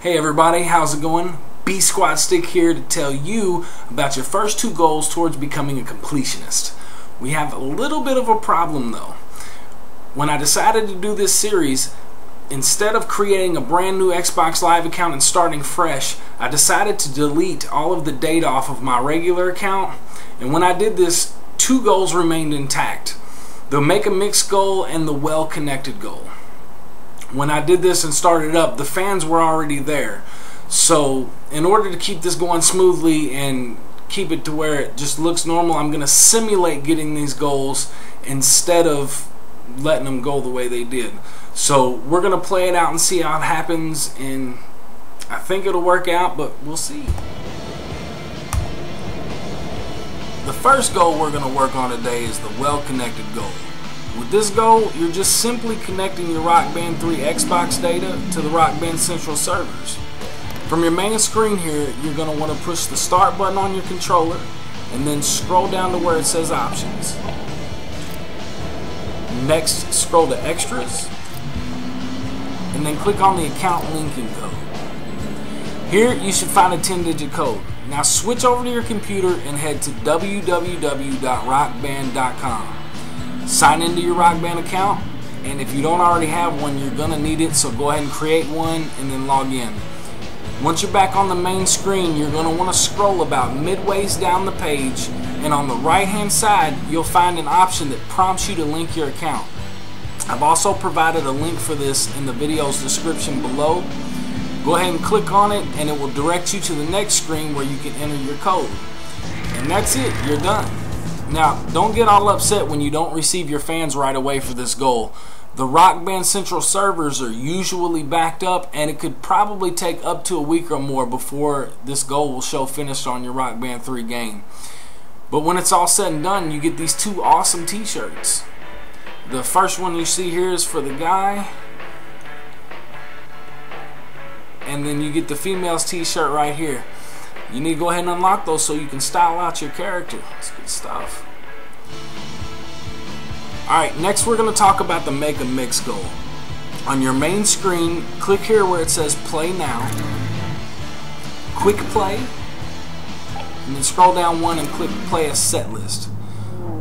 Hey everybody, how's it going? B Squad Stick here to tell you about your first two goals towards becoming a completionist. We have a little bit of a problem though. When I decided to do this series, instead of creating a brand new Xbox Live account and starting fresh, I decided to delete all of the data off of my regular account. And when I did this, two goals remained intact. The make a mix goal and the well connected goal when I did this and started up, the fans were already there. So, in order to keep this going smoothly and keep it to where it just looks normal, I'm going to simulate getting these goals instead of letting them go the way they did. So, we're going to play it out and see how it happens, and I think it'll work out, but we'll see. The first goal we're going to work on today is the well-connected goal. With this goal, you're just simply connecting your Rock Band 3 Xbox data to the Rock Band Central servers. From your main screen here, you're going to want to push the start button on your controller and then scroll down to where it says options. Next, scroll to extras and then click on the account linking code. Here, you should find a 10-digit code. Now switch over to your computer and head to www.rockband.com sign into your Rock Band account and if you don't already have one you're gonna need it so go ahead and create one and then log in. Once you're back on the main screen you're gonna want to scroll about midways down the page and on the right hand side you'll find an option that prompts you to link your account. I've also provided a link for this in the video's description below. Go ahead and click on it and it will direct you to the next screen where you can enter your code. And that's it you're done now, don't get all upset when you don't receive your fans right away for this goal. The Rock Band Central servers are usually backed up, and it could probably take up to a week or more before this goal will show finished on your Rock Band 3 game. But when it's all said and done, you get these two awesome t-shirts. The first one you see here is for the guy. And then you get the female's t-shirt right here. You need to go ahead and unlock those so you can style out your character. It's good stuff. Alright, next we're going to talk about the Make a Mix goal. On your main screen, click here where it says Play Now. Quick Play. And then scroll down one and click Play a Set List.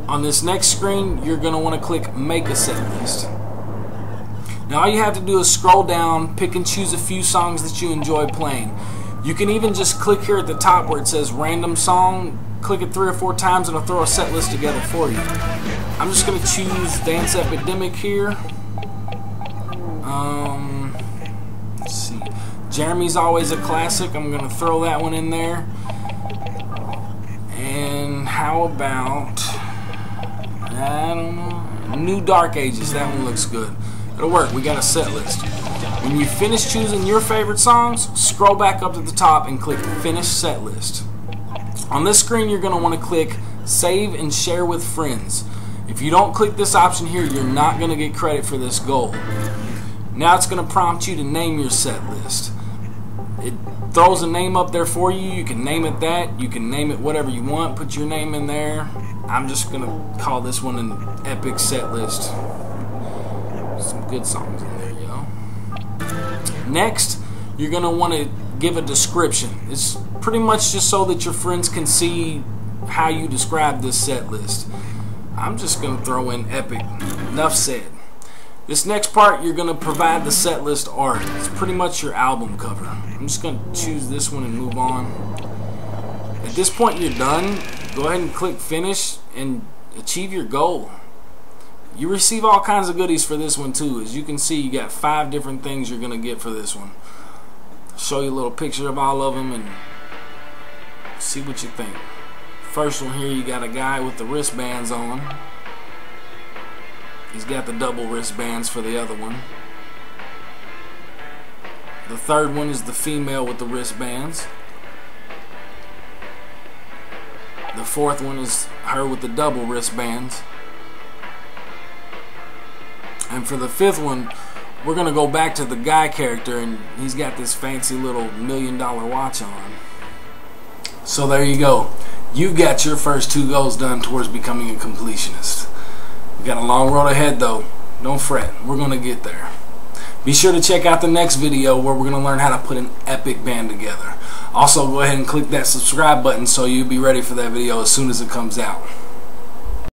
On this next screen, you're going to want to click Make a Set List. Now all you have to do is scroll down, pick and choose a few songs that you enjoy playing. You can even just click here at the top where it says random song, click it three or four times and it'll throw a set list together for you. I'm just going to choose Dance Epidemic here. Um, let's see. Jeremy's always a classic. I'm going to throw that one in there. And how about, I don't know, New Dark Ages. That one looks good. It'll work. We got a set list. When you finish choosing your favorite songs, scroll back up to the top and click Finish Set List. On this screen, you're going to want to click Save and Share with Friends. If you don't click this option here, you're not going to get credit for this goal. Now it's going to prompt you to name your set list. It throws a name up there for you. You can name it that. You can name it whatever you want. Put your name in there. I'm just going to call this one an epic set list. Some good songs in there, know. Next, you're going to want to give a description. It's pretty much just so that your friends can see how you describe this set list. I'm just going to throw in epic. Enough said. This next part, you're going to provide the set list art. It's pretty much your album cover. I'm just going to choose this one and move on. At this point, you're done. Go ahead and click finish and achieve your goal. You receive all kinds of goodies for this one too. As you can see, you got five different things you're to get for this one. Show you a little picture of all of them and see what you think. First one here, you got a guy with the wristbands on. He's got the double wristbands for the other one. The third one is the female with the wristbands. The fourth one is her with the double wristbands. And for the fifth one, we're going to go back to the guy character, and he's got this fancy little million dollar watch on. So there you go. You got your first two goals done towards becoming a completionist. We got a long road ahead, though. Don't fret. We're going to get there. Be sure to check out the next video where we're going to learn how to put an epic band together. Also, go ahead and click that subscribe button so you'll be ready for that video as soon as it comes out.